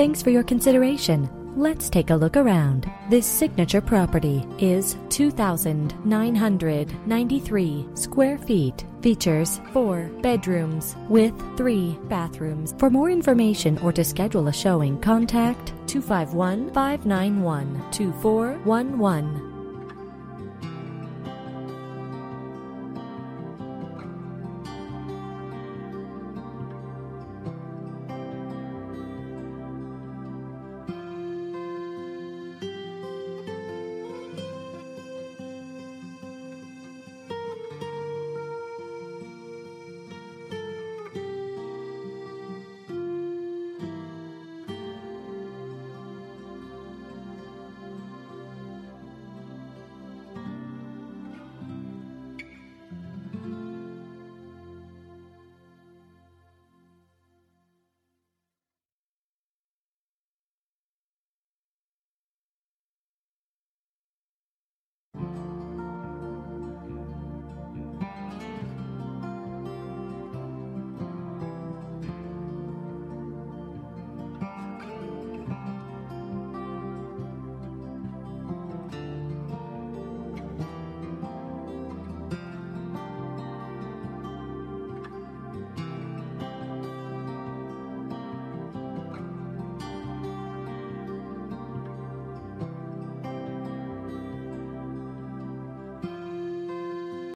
Thanks for your consideration. Let's take a look around. This signature property is 2,993 square feet. Features four bedrooms with three bathrooms. For more information or to schedule a showing, contact 251 591 2411.